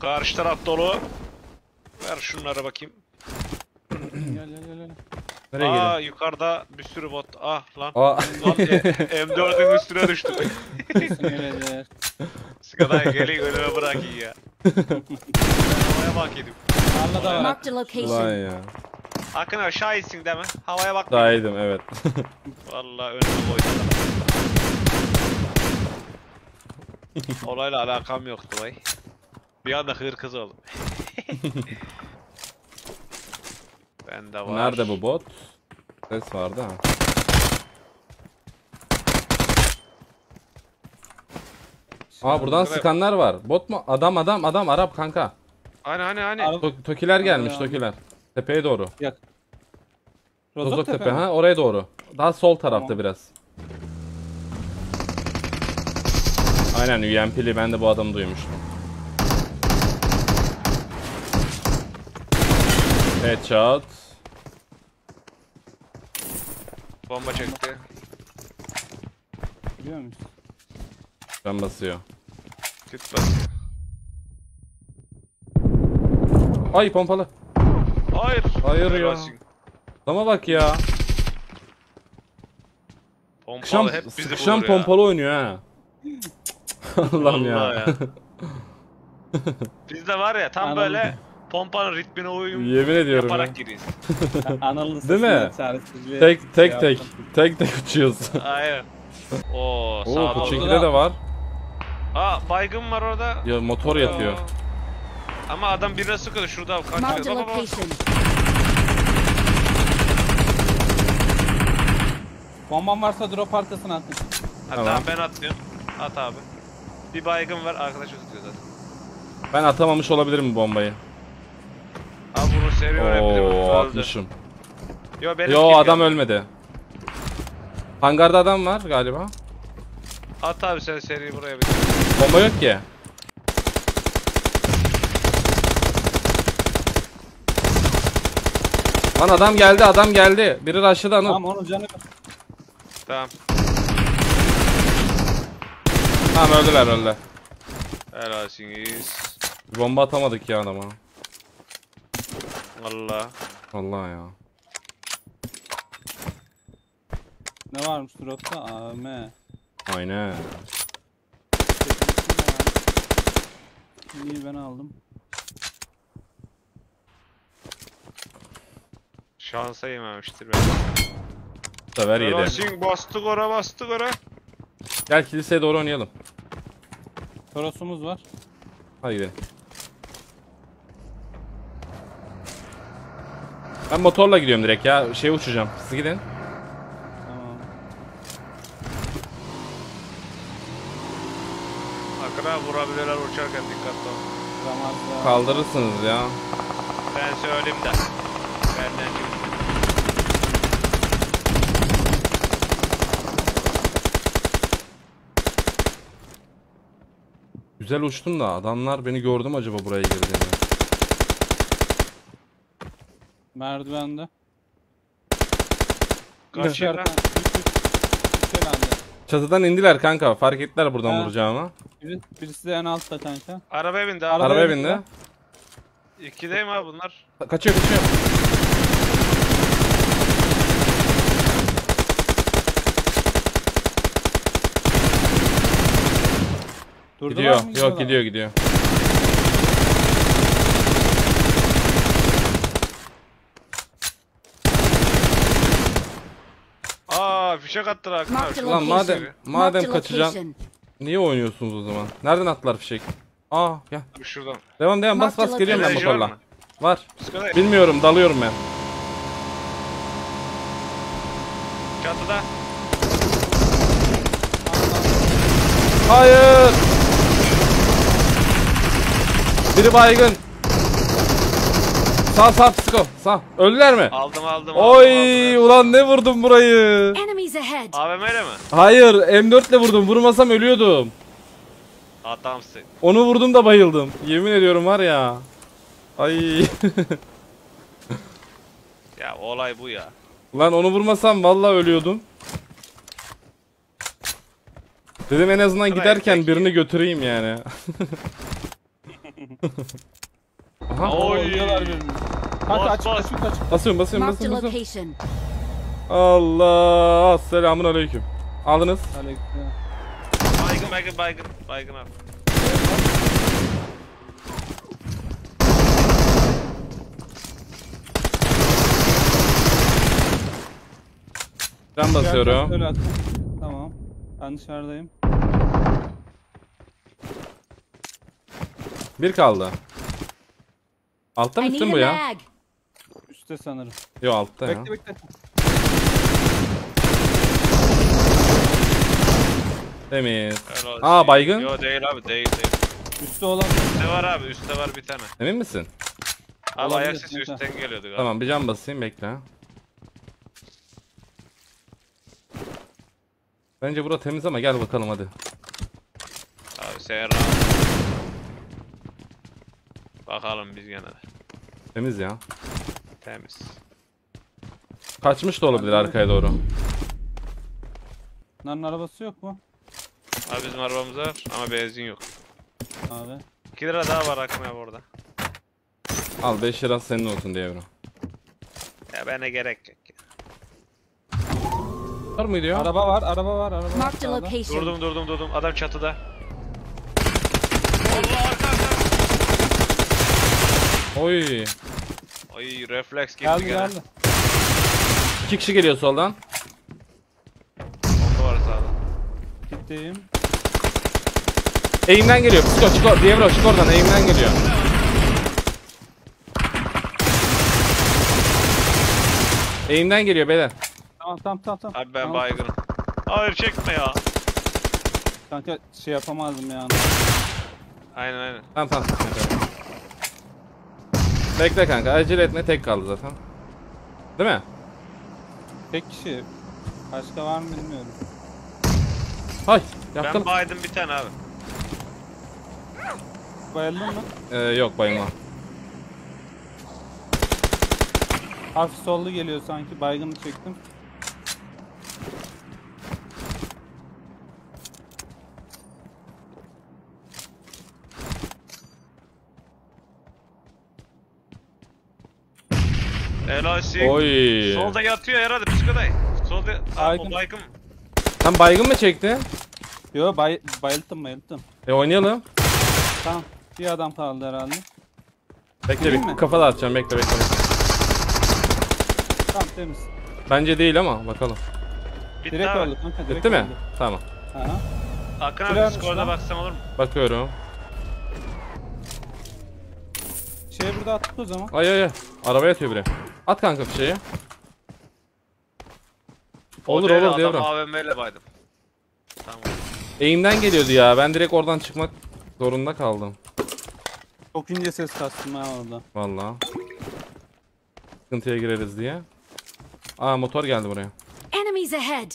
Karşı taraf dolu. Ver şunlara bakayım. Gel gel gel. gel. Nereye Aa gidiyor? yukarıda bir sürü bot. Ah lan. Aa. Lan e- M4'ün üstüne öyledir. Sıkadan gelin önüme bırakın ya. Havaya bak edip. Tarla da var. Marked a Ulan location. ya. Akın aşağı insin değil mi? Havaya bak. Daha iyiydim evet. Vallahi önüme koydu adam. Olayla alakam yoktu vay. Bir anda hır kız oldum. ben de var. Nerede bu bot? Ses vardı ha. Aa buradan sıkanlar var. Bot mu? Adam adam adam Arap kanka. Hani hani hani. To- tokiler gelmiş tokiler. Tepeye doğru. Yak. Rozok tepe mi? ha oraya doğru. Daha sol tarafta Tamam. biraz. Aynen UMP'li ben de bu adamı duymuştum. Headshot. Bomba çekti. Biliyor musun? Ben basıyor. Tüt basıyor. Ay pompalı. Hayır. Hayır ya. Adama bak ya. Pompalı Sıkışan, hep bizi sıkışan bulur ya. pompalı oynuyor ha. Allah'ım ya. Ya. Bizde var ya tam Anladım. böyle pompanın ritmine uyum Yemin ediyorum ya. yaparak giriyoruz. Anıllı Değil mi? çaresizliği Tek şey tek tek. yaptım. Tek tek uçuyoruz. Aynen. Oo, Oo sağ ol. Puçinki'de de var. Aa baygın var orada. Ya motor yatıyor. Aa. Ama adam birine sıkıyor şurada Marked a kaçıyor. Baba baba. location. Bomban varsa drop arkasına atın. Ha, Tamam. tamam ben atlıyorum. At abi. Bir baygın var arkadaş tutuyor zaten. Ben atamamış olabilirim bu bombayı. Abi bunu seri öğrenebilirim. Oo Öldü. atmışım. Yo benim Yo kim adam ya? ölmedi. Hangarda adam var galiba. At abi sen seri buraya bir. Bomba yok ki. Lan adam geldi adam geldi. Biri rushladı Anıl. Tamam onun canı Tamam. Tamam öldüler öldüler. Helalsiniz. Bomba atamadık ya adama. Allah. Allah ya. ne varmış dropta? AM. Aynen. İyi ben aldım. Şansa yememiştir ben. Bu sefer yedi. Helalsin bastık ora bastık ora. Gel kiliseye doğru oynayalım. Torosumuz var. Hadi gidelim. Ben motorla gidiyorum direkt ya. Şey uçacağım. Siz gidin. Tamam. Akına vurabilirler uçarken dikkatli ol. Kaldırırsınız ya. Ben söyleyeyim de. Benden gibi. Güzel uçtum da adamlar beni gördü mü acaba buraya girdiğini? Merdivende. Kaç yer lan? Üç, üç. Üç herhalde. Çatıdan indiler kanka. Fark ettiler buradan Ha. vuracağımı. Biri, birisi de en altta kanka. Arabaya bindi Araba- abi. Arabaya bindiler. bindi. İkideyim abi bunlar. Kaçıyor kaçıyor. Durdular Gidiyor. Yok gidiyor gidiyor. Aa fişek attılar Akın abi. Marked a Şuradan Lan madem madem location. niye oynuyorsunuz o zaman? Nereden attılar fişek? Aa gel. Abi Şuradan. Devam devam bas bas geliyorum ben var motorla. Var. Sıkıntı Bilmiyorum dalıyorum ben. Çatıda. Hayır. Biri baygın. Sağ sağ psiko sağ. Öldüler mi? Aldım aldım. Oy aldım, aldım. ulan ne vurdum burayı. AVM ile mi? Hayır M4 ile vurdum. Vurmasam ölüyordum. Adamsın. Onu vurdum da bayıldım. Yemin ediyorum var ya. Ay. Ya olay bu ya. Lan onu vurmasam vallahi ölüyordum. Dedim en azından Buraya giderken birini götüreyim yani. Aha. Oy. Oynuyorlar birbirini. Kanka bas. açık açık. Basıyorum basıyorum Marked a basıyorum basıyorum. location. Allah selamun aleyküm. Aldınız. Aleyküm. Baygın baygın baygın. Baygın abi. Ben basıyorum. Öyle at. Tamam. Ben dışarıdayım. Bir kaldı. Altta mı üstte bu ya? Üste sanırım. Yo altta ya. Bekle bekle. Temiz. Helal Aa, baygın. Yo değil abi değil değil. Üste olan Üste var abi üstte var bir tane. Emin misin? Abi Olabilir, ayak sesi kanka. üstten geliyordu galiba. Tamam bir can basayım bekle. Bence bura temiz ama gel bakalım hadi. Abi Seher abi. Bakalım biz gene de. Temiz ya. Temiz. Kaçmış da olabilir arkaya doğru. Bunların arabası yok mu? Abi bizim arabamız var ama benzin yok. Abi. 2 lira daha var abi orada. Al 5 lira senin olsun diye bro. Ya bana gerek yok. ya. Var mıydı ya? Araba var, araba var, araba var. Marked a location. Durdum durdum durdum. Adam çatıda. Oy. Ay refleks gitti Geldi gene. geldi. İki kişi geliyor soldan. Bomba var sağda. Gitteyim. Eğimden geliyor. Çık çık or- diye bro çık oradan eğimden geliyor. Eğimden geliyor beyler. Tamam tamam tamam. tamam. Abi ben Tamam. baygınım. Hayır çekme ya. Kanka şey yapamazdım yani. Aynen aynen. Tamam tamam. Bekle kanka acele etme tek kaldı zaten. Değil mi? Tek kişi. Başka var mı bilmiyorum. Hay Ben yaktım. baydım bir tane abi. Bayıldın mı? Ee, yok bayılma. Hafif sollu geliyor sanki. Baygını çektim. Helalsin. Oy. Solda yatıyor herhalde psikoday. Solda Aa, Baygın. o baygın. Sen baygın mı çekti? Yo bay bayılttım bayılttım. E oynayalım. Tamam. Bir adam kaldı herhalde. Bekle Değil bir mi? kafa dağıtacağım bekle bekle. bekle. Tamam temiz. Bence değil ama bakalım. Bitti Direkt abi. öldü kanka direkt Bitti mi? Tamam. Aha. Akın Şuraya abi lan. baksam olur mu? Bakıyorum. Şey burada attık o zaman. Ay ay ay. Arabaya atıyor biri. At kanka bir şeyi. O Olur olur Adam. AVM ile baydım. Tamam. Eğimden geliyordu ya. Ben direkt oradan çıkmak zorunda kaldım. Çok ince ses kastım ha orada. Vallahi. Sıkıntıya gireriz diye. Aa motor geldi buraya. Enemies ahead.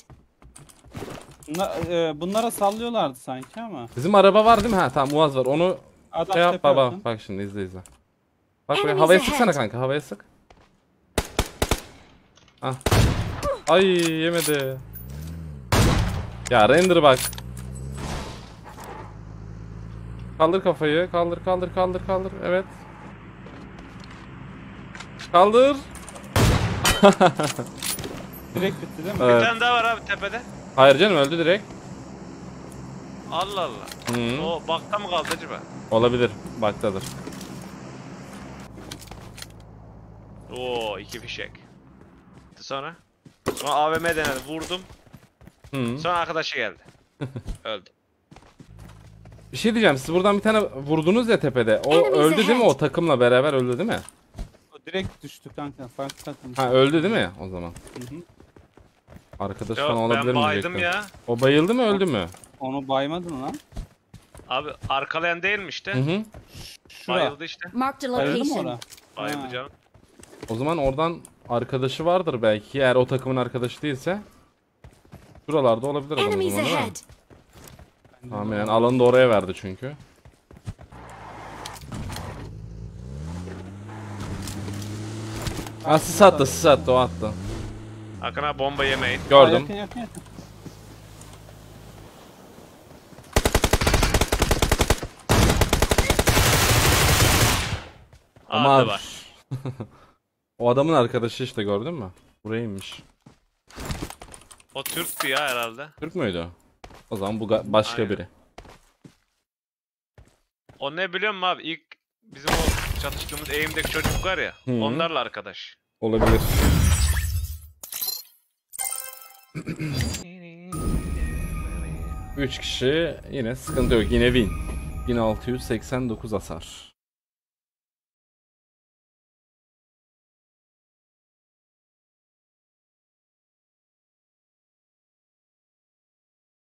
Bunlar, e, bunlara sallıyorlardı sanki ama. Bizim araba var değil mi? Ha tamam Uaz var. Onu Adam şey yap tepe baba. atın. Bak şimdi izle izle. Bak buraya Enemies havaya ahead. sıksana kanka. Havaya sık. Ah. Ay yemedi. Ya render bak. Kaldır kafayı. Kaldır kaldır kaldır kaldır. Evet. Kaldır. Direkt bitti değil mi? Evet. Bir tane daha var abi tepede. Hayır canım öldü direkt. Allah Allah. Hı. O bakta mı kaldı acaba? Olabilir. Baktadır. Oo iki fişek. Sonra? Sonra AVM denedi vurdum. Hı. Sonra arkadaşı geldi. Öldü. Bir şey diyeceğim. Siz buradan bir tane vurdunuz ya tepede. O Enemies öldü değil mi? ahead. O takımla beraber öldü değil mi? O direkt düştü kanka. Farklı takım. Ha öldü değil mi o zaman? Hı hı. Arkadaş Yok falan olabilir ben mi baydım diyecektim. ya. O bayıldı mı öldü mü? Onu baymadın lan. Abi arkalayan değil mi işte? Hı hı. Şura. Bayıldı işte. Marked a Bayıldı mı location. ora? Bayıldı Ha. canım. O zaman oradan arkadaşı vardır belki. Eğer o takımın arkadaşı değilse. Şuralarda olabilir adam o zaman değil mi? ahead. Tahminen alanı da oraya verdi çünkü. Ha sis attı sis attı o attı. Akın abi bomba yemeyin. Gördüm. Yakın yakın yakın. Ama var. o adamın arkadaşı işte gördün mü? Buraya inmiş. O Türk'tü ya herhalde. Türk müydü? O zaman bu başka Aynen. biri. O ne biliyor musun abi? İlk bizim o çatıştığımız eğimdeki çocuk var ya. Hı. Onlarla arkadaş. Olabilir. Üç kişi yine sıkıntı yok. Yine win. 1689 hasar.